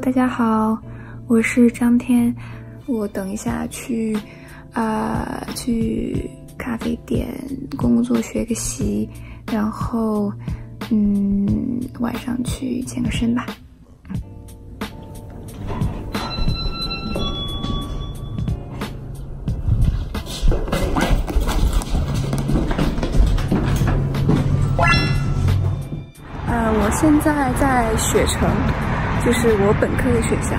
大家好，我是张天。我等一下去，啊，去咖啡店工作学个习，然后，嗯，晚上去健个身吧。呃，我现在在雪城。就是我本科的学校，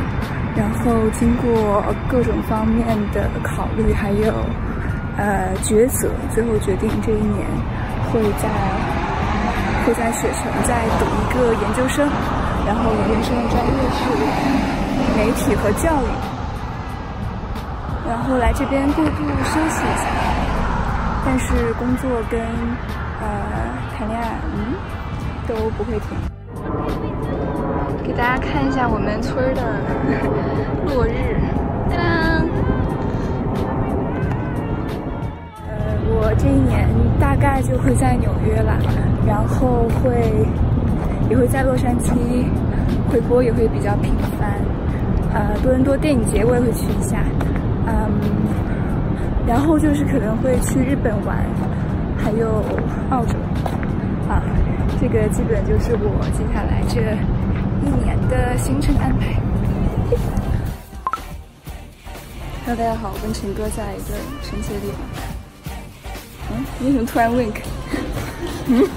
然后经过各种方面的考虑，还有呃抉择，最后决定这一年会在会在雪城再读一个研究生，然后研究生的专业是媒体和教育，然后来这边过渡休息一下，但是工作跟呃谈恋爱，嗯，都不会停。给大家看一下我们村的落日，当当。呃，我这一年大概就会在纽约了，然后会也会在洛杉矶，回国也会比较频繁。呃，多伦多电影节我也会去一下，嗯，然后就是可能会去日本玩，还有澳洲。啊，这个基本就是我接下来这。一年的行程安排。Hello，大家好，我跟陈哥在一个神奇的地方。嗯，你为什么突然 wink？嗯？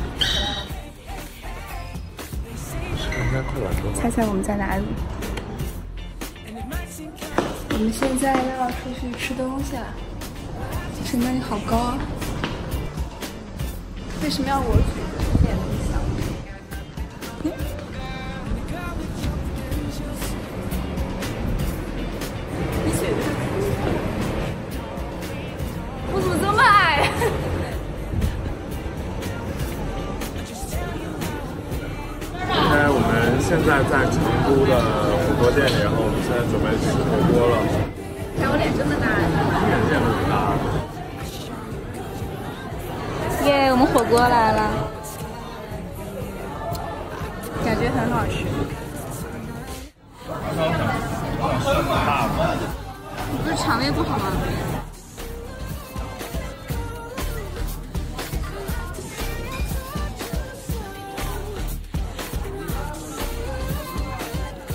猜猜我们在哪里？我们现在要出去吃东西了。陈哥，你好高啊！为什么要我举？在在成都的火锅店里，然后我们现在准备吃火锅了。看我脸这么大，脸这么大。耶，我们火锅来了，感觉很好吃。你不是肠胃不好吗？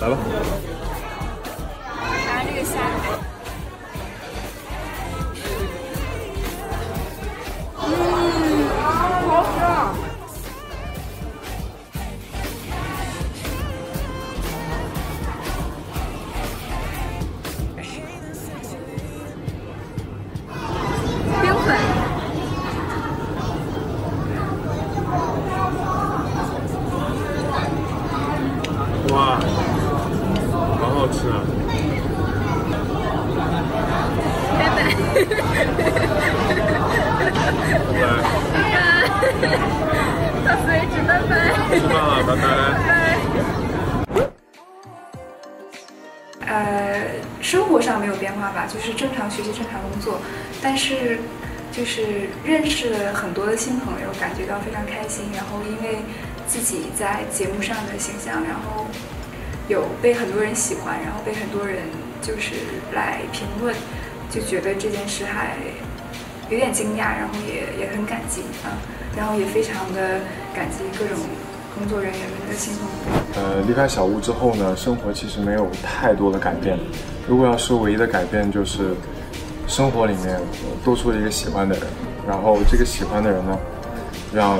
来吧。吃饭了，拜拜呃，生活上没有变化吧，就是正常学习、正常工作，但是就是认识了很多的新朋友，感觉到非常开心。然后因为自己在节目上的形象，然后有被很多人喜欢，然后被很多人就是来评论，就觉得这件事还有点惊讶，然后也也很感激啊，然后也非常的感激各种。工作人员们的辛苦。呃，离开小屋之后呢，生活其实没有太多的改变。如果要说唯一的改变，就是生活里面多出了一个喜欢的人，然后这个喜欢的人呢，让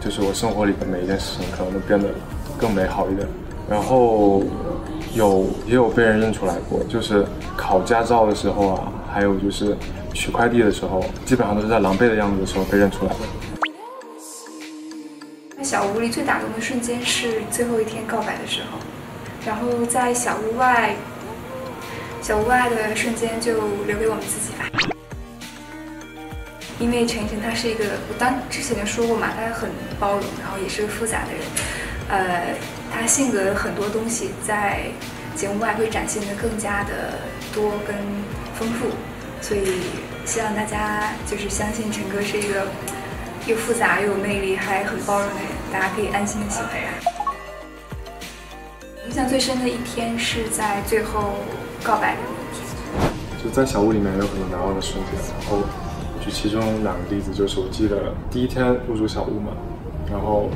就是我生活里的每一件事情可能都变得更美好一点。然后有也有被人认出来过，就是考驾照的时候啊，还有就是取快递的时候，基本上都是在狼狈的样子的时候被认出来的。小屋里最打动的瞬间是最后一天告白的时候，然后在小屋外，小屋外的瞬间就留给我们自己吧。因为陈奕迅他是一个，我当之前就说过嘛，他很包容，然后也是个复杂的人，呃，他性格很多东西在节目外会展现的更加的多跟丰富，所以希望大家就是相信陈哥是一个。又复杂又有魅力，还很包容的人，大家可以安心的喜欢他。印象最深的一天是在最后告白那天。就在小屋里面有很多难忘的瞬间，然后举其中两个例子，就是我记得第一天入住小屋嘛，然后，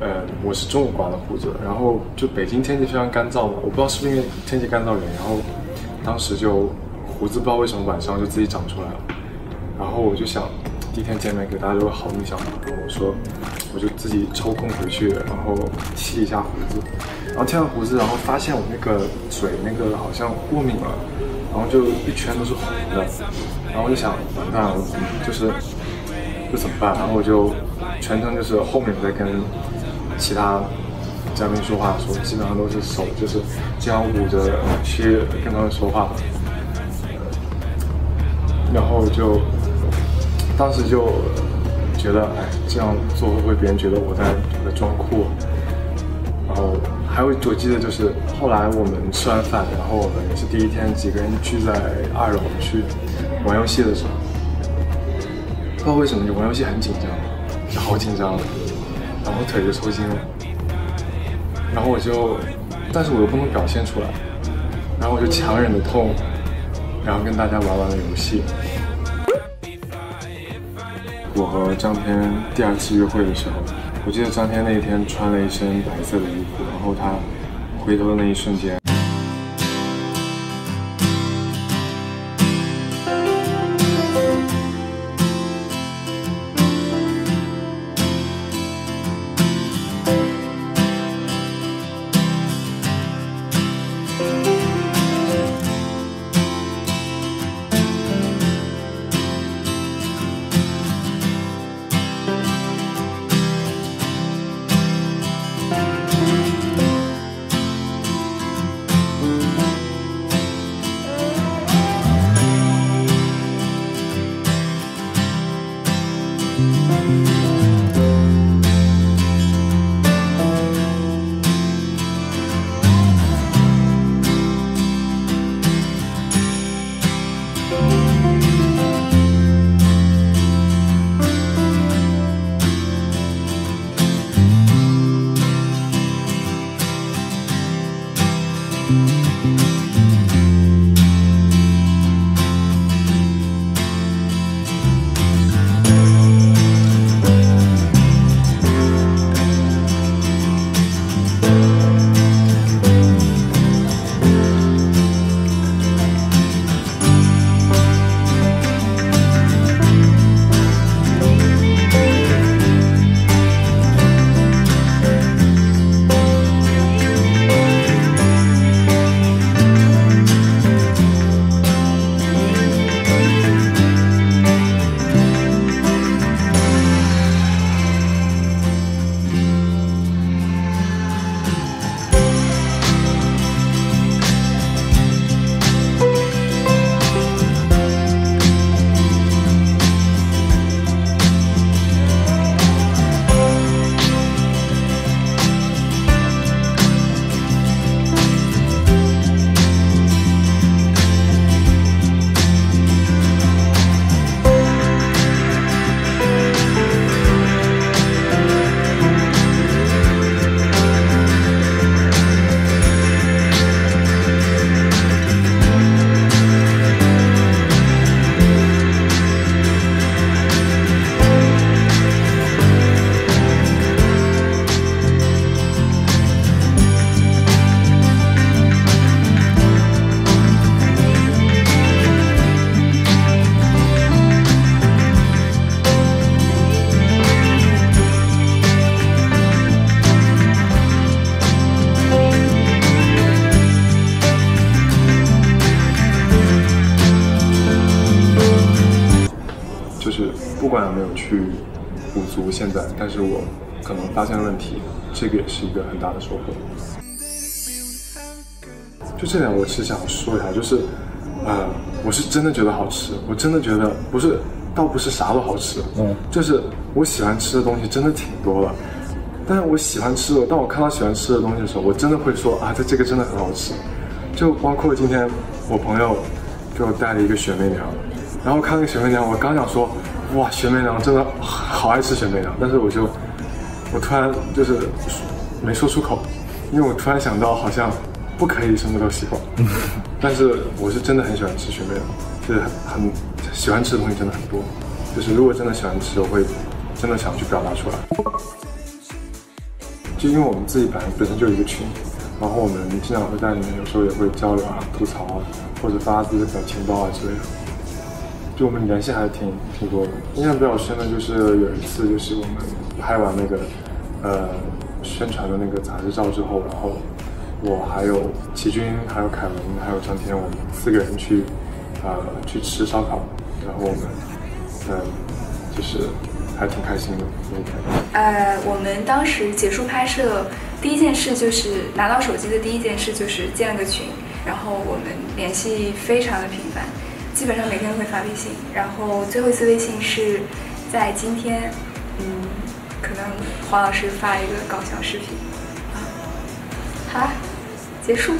呃，我是中午刮的胡子，然后就北京天气非常干燥嘛，我不知道是不是因为天气干燥原因，然后当时就胡子不知道为什么晚上就自己长出来了，然后我就想第一天见面给大家留个好印象嘛，然后我说我就自己抽空回去，然后剃一下胡子，然后剃完胡子，然后发现我那个嘴那个好像过敏了。然后就一圈都是红的，然后我就想完蛋了，就是这怎么办？然后我就全程就是后面在跟其他嘉宾说话的时候，基本上都是手就是这样捂着去跟他们说话，然后就当时就觉得哎，这样做会不会别人觉得我在我在装酷？然后。还有，我记得就是后来我们吃完饭，然后我们也是第一天几个人聚在二楼去玩游戏的时候，不知道为什么就玩游戏很紧张，就好紧张，然后腿就抽筋了，然后我就，但是我又不能表现出来，然后我就强忍着痛，然后跟大家玩完了游戏。我和张天第二次约会的时候。我记得张天那一天穿了一身白色的衣服，然后他回头的那一瞬间。现在，但是我可能发现了问题，这个也是一个很大的收获。就这点，我是想说一下，就是，呃，我是真的觉得好吃，我真的觉得不是，倒不是啥都好吃，嗯，就是我喜欢吃的东西真的挺多的。但是我喜欢吃的，当我看到喜欢吃的东西的时候，我真的会说啊，这这个真的很好吃。就包括今天我朋友给我带了一个雪媚娘，然后看那个雪媚娘，我刚想说。哇，雪媚娘真的好爱吃雪媚娘，但是我就我突然就是没说出口，因为我突然想到，好像不可以什么都喜欢，但是我是真的很喜欢吃雪媚娘，就是很很喜欢吃的东西真的很多，就是如果真的喜欢吃，我会真的想去表达出来。就因为我们自己本来本身就一个群，然后我们经常会在里面，有时候也会交流啊、吐槽啊，或者发自己的表情包啊之类的。就我们联系还挺挺多的。印象比较深的就是有一次，就是我们拍完那个呃宣传的那个杂志照之后，然后我还有齐军、还有凯文、还有张天，我们四个人去呃去吃烧烤，然后我们嗯就是还挺开心的那天。呃，我们当时结束拍摄，第一件事就是拿到手机的第一件事就是建了个群，然后我们联系非常的频繁，基本上每天都会发微信。然后最后一次微信是在今天，嗯，可能黄老师发一个搞笑视频，啊，好，结束。